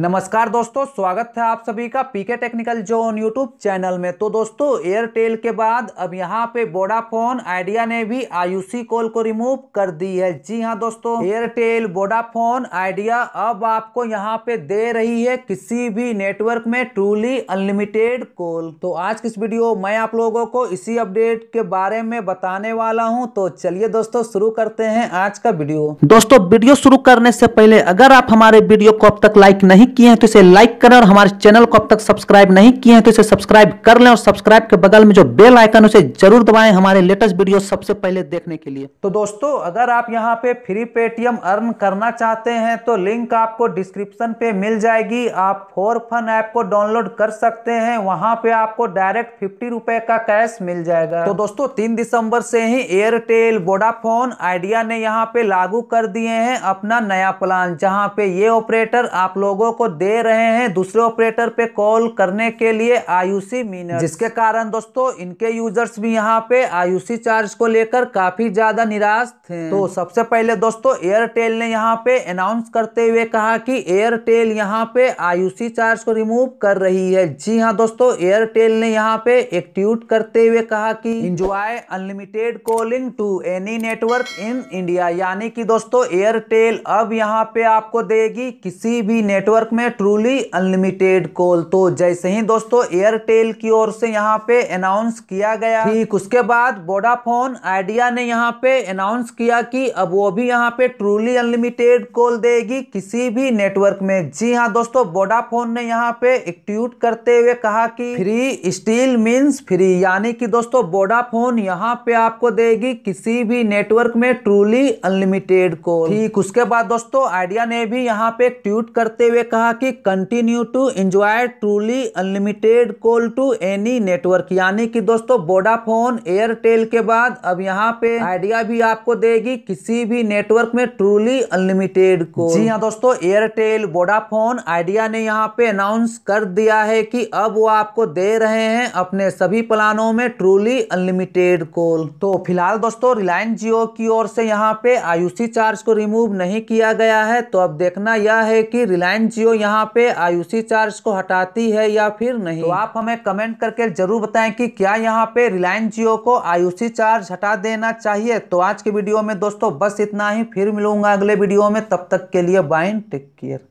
नमस्कार दोस्तों, स्वागत है आप सभी का PK technical zone YouTube channel में। तो दोस्तों एयरटेल के बाद अब यहाँ पे वोडाफोन आइडिया ने भी आयुषी कॉल को रिमूव कर दी है। जी हाँ दोस्तों एयरटेल वोडाफोन आइडिया अब आपको यहाँ पे दे रही है किसी भी नेटवर्क में ट्रूली अनलिमिटेड कॉल तो आज की इस वीडियो मैं आप लोगों को इसी अपडेट के बारे में बताने वाला हूँ। तो चलिए दोस्तों, शुरू करते हैं आज का वीडियो दोस्तों वीडियो शुरू करने से पहले अगर आप हमारे वीडियो को अब तक लाइक नहीं किए हैं तो इसे लाइक करें और हमारे चैनल को अब तक सब्सक्राइब नहीं किए हैं तो इसे सब्सक्राइब कर लें और सब्सक्राइब के बगल में जो बेल आइकन उसे ज़रूर दबाएँ हमारे लेटेस्ट वीडियो सबसे पहले देखने के लिए। तो दोस्तों, अगर आप यहाँ पे फ्री पेटीएम अर्न करना चाहते हैं तो लिंक आपको डिस्क्रिप्शन पे मिल जाएगी। आप फोर फन ऐप को डाउनलोड कर सकते हैं। वहाँ पे आपको डायरेक्ट फिफ्टी रुपए का कैश मिल जाएगा। तो दोस्तों, तीन दिसंबर से ही एयरटेल वोडाफोन आइडिया ने यहाँ पे लागू कर दिए हैं अपना नया प्लान जहाँ पे ये ऑपरेटर आप लोगों को दे रहे हैं दूसरे ऑपरेटर पे कॉल करने के लिए आयुषी मीनर जिसके कारण दोस्तों इनके यूज़र्स भी यहाँ पे आयुषी चार्ज को लेकर काफ़ी ज़्यादा निराश थे। तो सबसे पहले दोस्तों एयरटेल ने यहाँ पे अनाउंस करते हुए कहा कि एयरटेल यहाँ पे आयुषी चार्ज को रिमूव कर रही है। जी हाँ दोस्तों एयरटेल ने यहाँ पे एक ट्वीट करते हुए कहा कि enjoy unlimited calling to any network in India यानी कि दोस्तों एयरटेल अब यहाँ पे आपको देगी किसी भी नेटवर्क में ट्रूली अनलिमिटेड कॉल तो जैसे ही दोस्तों एयरटेल की ओर से यहाँ पे अनाउंस किया गया, ठीक उसके बाद वोडाफोन आइडिया ने यहाँ पे अनाउंस किया कि अब वो भी यहाँ पे ट्रूली अनलिमिटेड कॉल देगी किसी भी नेटवर्क में। जी हाँ दोस्तों वोडाफोन ने यहाँ पे एक ट्वीट करते हुए कहा कि फ्री स्टील मीन्स फ्री यानी कि दोस्तों वोडाफोन यहाँ पे आपको देगी किसी भी नेटवर्क में ट्रूली अनलिमिटेड कॉल ठीक उसके बाद दोस्तों आइडिया ने भी यहाँ पे ट्वीट करते हुए कहा कि continue to enjoy truly unlimited call to any network यानी कि दोस्तों वोडाफोन एयरटेल के बाद अब यहाँ पे आइडिया भी आपको देगी किसी भी नेटवर्क में ट्रूली अनलिमिटेड कॉल जी हाँ दोस्तों एयरटेल वोडाफोन आइडिया ने यहाँ पे अनाउंस कर दिया है कि अब वो आपको दे रहे हैं अपने सभी प्लानों में ट्रूली अनलिमिटेड कॉल तो फ़िलहाल दोस्तों रिलायंस जियो की ओर से यहाँ पे आयुषी चार्ज को रिमूव नहीं किया गया है। तो अब देखना यह है कि रिलायंस जियो यहाँ पे आयुषी चार्ज को हटाती है या फिर नहीं? तो आप हमें कमेंट करके ज़रूर बताएँ कि क्या यहाँ पे रिलायंस जियो को आयुषी चार्ज हटा देना चाहिए। तो आज के वीडियो में दोस्तों बस इतना ही। फिर मिलूँगा अगले वीडियो में। तब तक के लिए बाइन टेक केयर